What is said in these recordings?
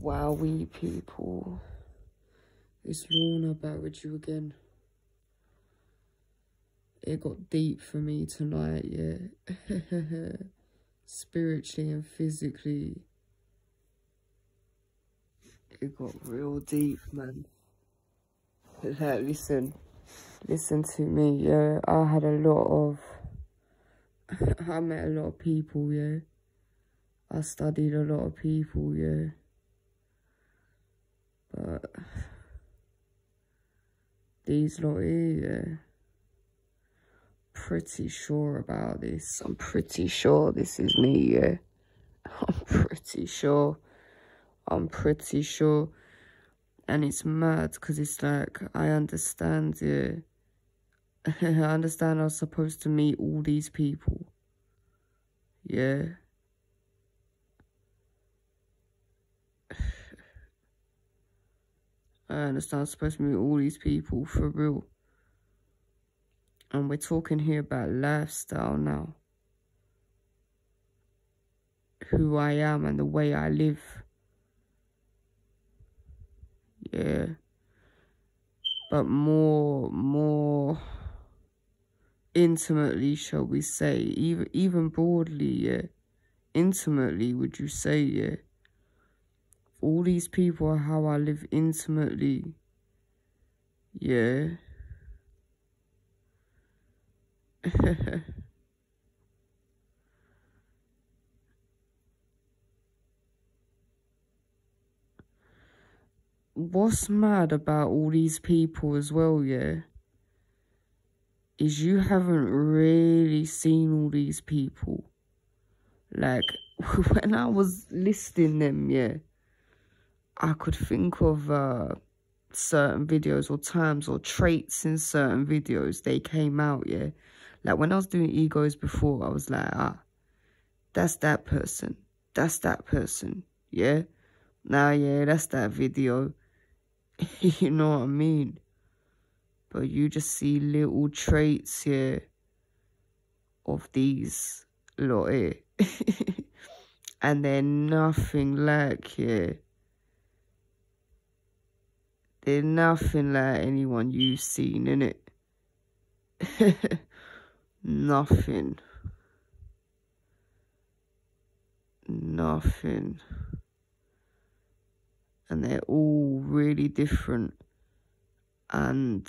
Wow, we people. It's Laurna back with you again. It got deep for me tonight, yeah. Spiritually and physically. It got real deep, man. Like, listen. Listen to me, yeah. I had a lot of... I met a lot of people, yeah. I studied a lot of people, yeah. But these lot here. Pretty sure about this. I'm pretty sure this is me, yeah. I'm pretty sure. I'm pretty sure. And it's mad because it's like, I understand, yeah. I understand I was supposed to meet all these people. Yeah. I understand I'm supposed to meet all these people for real. And we're talking here about lifestyle now. Who I am and the way I live. Yeah. But more, more intimately, shall we say, even even broadly, yeah. Intimately, would you say, yeah? All these people are how I live intimately. Yeah. What's mad about all these people as well, yeah, is you haven't really seen all these people. Like, when I was listing them, yeah, I could think of uh, certain videos or terms or traits in certain videos. They came out, yeah. Like when I was doing egos before, I was like, ah, that's that person. That's that person, yeah. Nah, yeah, that's that video. you know what I mean? But you just see little traits here of these lot here. and they're nothing like here they're nothing like anyone you've seen, in it. nothing. Nothing. And they're all really different. And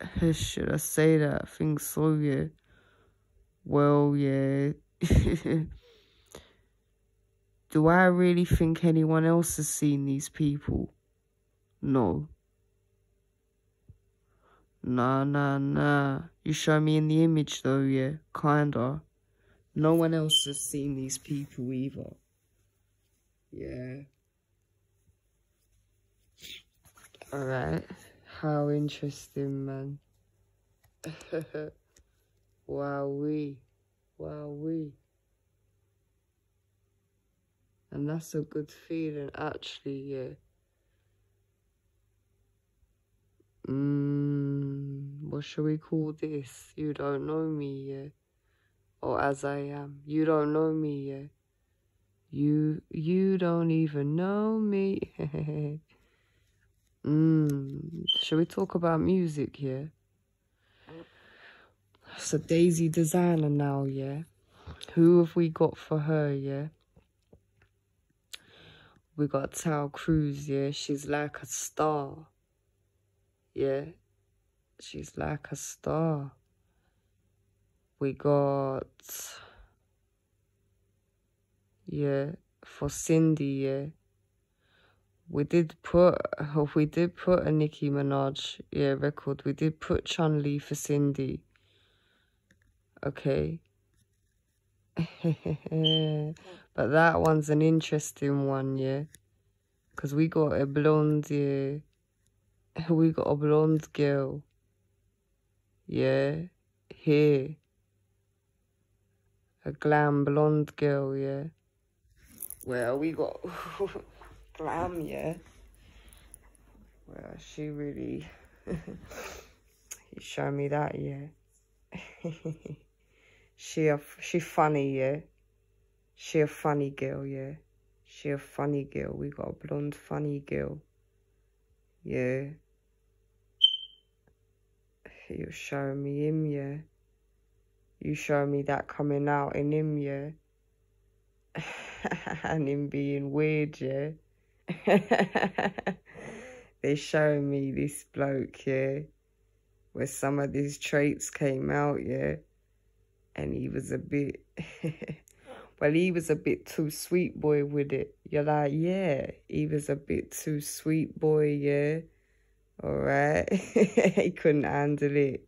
should I say that? I think so, yeah. Well, yeah. Do I really think anyone else has seen these people? No. Nah, nah, nah. You show me in the image though, yeah? Kinda. No one else has seen these people either. Yeah. Alright. How interesting, man. Wowee. Wowee. And that's a good feeling, actually, yeah. Mm, what shall we call this? You don't know me, yeah. Or as I am. You don't know me, yeah. You, you don't even know me. mm, should we talk about music, here? So Daisy Designer now, yeah. Who have we got for her, yeah? We got Taio Cruz, yeah. She's like a star. Yeah. She's like a star. We got... Yeah. For Cindy, yeah. We did put... We did put a Nicki Minaj, yeah, record. We did put Chun-Li for Cindy. Okay. but that one's an interesting one, yeah. Because we got a blonde, yeah. We got a blonde girl. Yeah. Here. A glam blonde girl, yeah. Well, we got glam, yeah. Well, she really... you show me that, yeah. She a, she funny, yeah. She a funny girl, yeah. She a funny girl. We got a blonde funny girl. Yeah. You're showing me him, yeah. You show me that coming out in him, yeah. and him being weird, yeah. they showing me this bloke, yeah, where some of these traits came out, yeah. And he was a bit, well, he was a bit too sweet boy with it. You're like, yeah, he was a bit too sweet boy, yeah. All right. he couldn't handle it.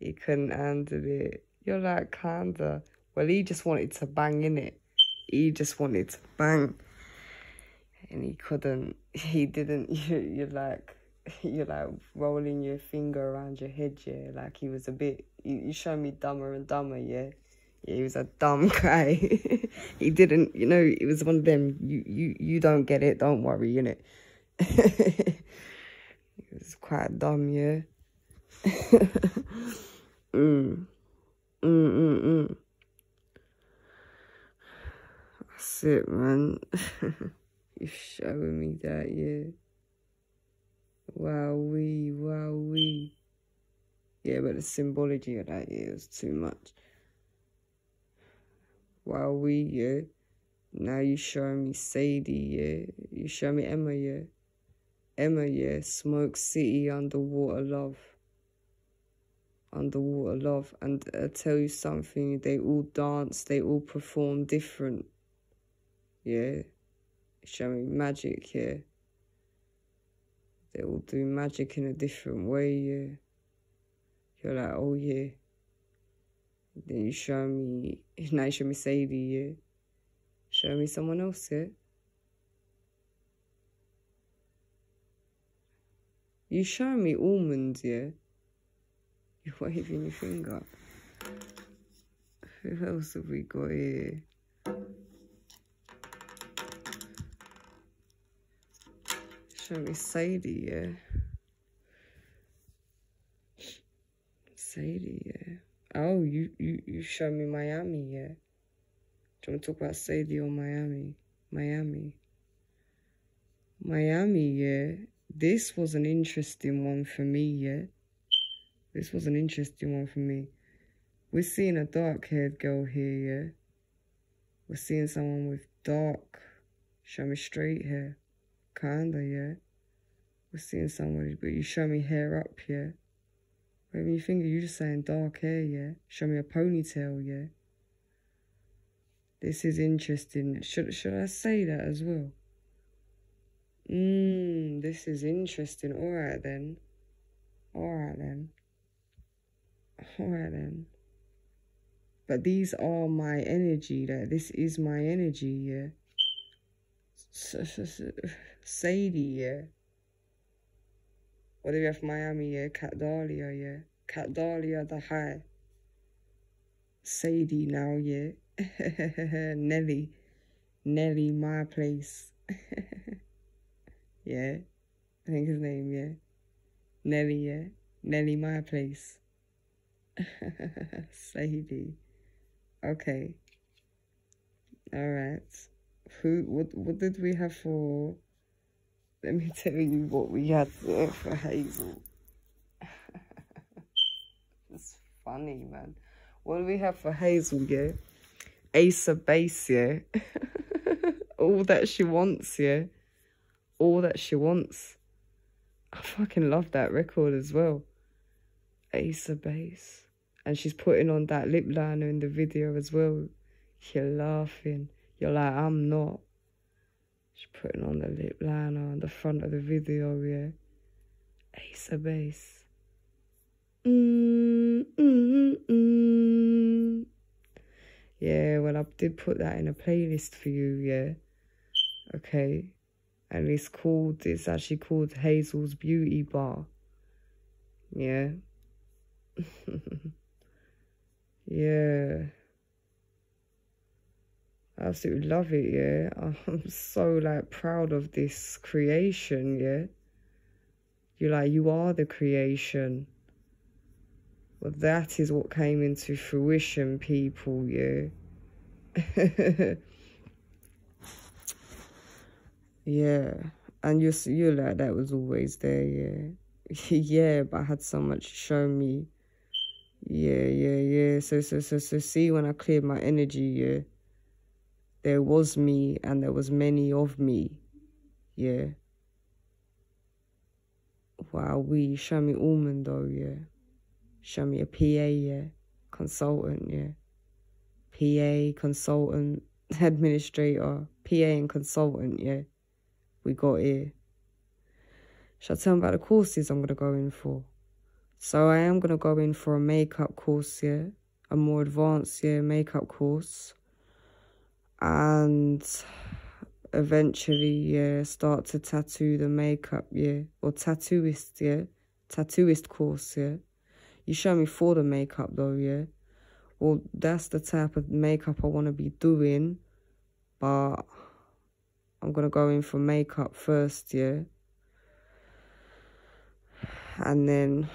He couldn't handle it. You're like, kinda. Well, he just wanted to bang in it. He just wanted to bang and he couldn't he didn't you, you're like you're like rolling your finger around your head yeah like he was a bit you, you show me dumber and dumber yeah yeah, he was a dumb guy. he didn't, you know, it was one of them, you, you, you don't get it, don't worry, you know. he was quite dumb, yeah. mm. Mm, mm, mm. That's it, man. You're showing me that, yeah. Wow, we, wow, we. Yeah, but the symbology of that is too much. Wow, we, yeah. Now you showing me Sadie, yeah. You show me Emma, yeah. Emma, yeah. Smoke City, Underwater Love. Underwater Love. And I tell you something, they all dance, they all perform different. Yeah showing magic here. They all do magic in a different way, yeah. You're like, oh yeah. Then you show me, now you show me Sadie, yeah. Show me someone else, yeah. You show me almonds, yeah. You're waving your finger. Who else have we got here? Show me Sadie, yeah. Sadie, yeah. Oh, you, you, you show me Miami, yeah. Do you want to talk about Sadie or Miami? Miami. Miami, yeah. This was an interesting one for me, yeah. This was an interesting one for me. We're seeing a dark-haired girl here, yeah. We're seeing someone with dark, show me straight hair. Kinda, yeah. We're seeing somebody, but you show me hair up, yeah. Waving your finger, you just saying dark hair, yeah. Show me a ponytail, yeah. This is interesting. Should should I say that as well? Mmm, this is interesting. Alright then. Alright then. Alright then. But these are my energy. That this is my energy, yeah. Sadie, yeah. What do we have Miami, yeah? Kat Dahlia, yeah. Kat Dahlia, the high. Sadie now, yeah. Nelly. Nelly, my place. yeah. I think his name, yeah. Nelly, yeah. Nelly, my place. Sadie. Okay. Alright what what did we have for let me tell you what we had for, Hazel. it's funny, man. What do we have for Hazel, yeah? Of Base, yeah? All that she wants, yeah? All that she wants. I fucking love that record as well. Of Base. And she's putting on that lip liner in the video as well. You're laughing. You're like, I'm not. She's putting on the lip liner on the front of the video, yeah. Ace of base. Mm, mm, mm. Yeah, well, I did put that in a playlist for you, yeah. Okay. And it's called, it's actually called Hazel's Beauty Bar. Yeah. yeah. I absolutely love it, yeah. I'm so like proud of this creation, yeah. You're like, you are the creation. Well, that is what came into fruition, people, yeah. Yeah. And you're, you're like, that was always there, yeah. yeah, but I had so much to show me. Yeah, yeah, yeah. So, so, so, so, see, when I cleared my energy, yeah, there was me and there was many of me. Yeah. Wow, we show me Allman though, yeah. Show me a PA, yeah. Consultant, yeah. PA, consultant, administrator, PA and consultant, yeah. We got here. Shall I tell them about the courses I'm going to go in for? So I am going to go in for a makeup course, yeah. A more advanced, yeah, makeup course. And eventually, yeah, start to tattoo the makeup, yeah. Or tattooist, yeah. Tattooist course, yeah. You show me for the makeup, though, yeah well, that's the type of makeup I want to be doing. But I'm going to go in for makeup first, yeah. And then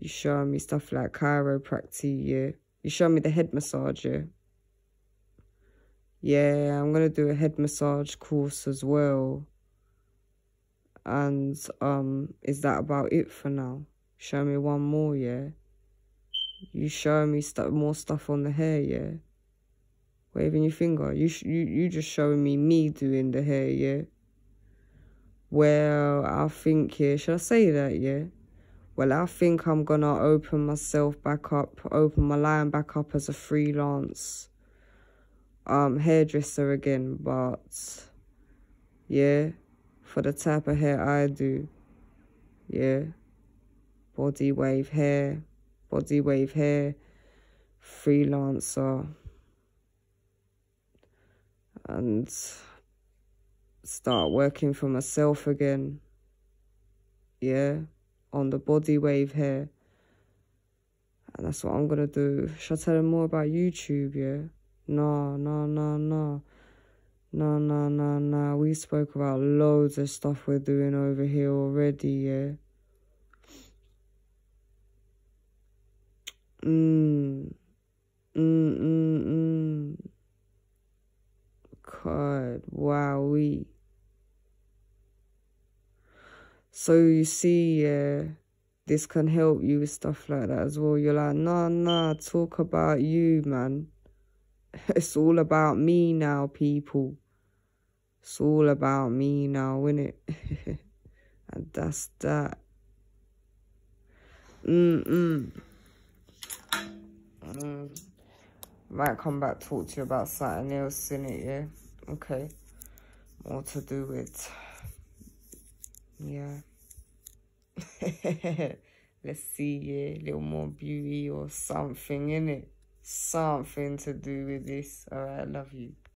you show me stuff like chiropractic, yeah. You show me the head massage, yeah. Yeah, I'm to do a head massage course as well. And um, is that about it for now? Show me one more, yeah. You showing me stuff, more stuff on the hair, yeah? Waving your finger. You, you, you just showing me me doing the hair, yeah? Well, I think, yeah, should I say that, yeah? Well, I think I'm gonna open myself back up, open my line back up as a freelance um hairdresser again, but yeah, for the type of hair I do, yeah, body wave hair, body wave hair, freelancer, and start working for myself again. Yeah, on the body wave hair. And that's what I'm gonna do. Should I tell them more about YouTube, yeah? No, no, no, no. No, no, no, no. We spoke about loads of stuff we're doing over here already, yeah? Mm. Mm, mm, mm. God, wowee. So you see, yeah, this can help you with stuff like that as well. You're like, nah, nah, talk about you, man. It's all about me now, people. It's all about me now, innit? and that's that. Mm-mm. Um, might come back talk to you about something else it, yeah? Okay. More to do with, yeah. Let's see, yeah, a little more beauty or something in it. Something to do with this. All right, I love you.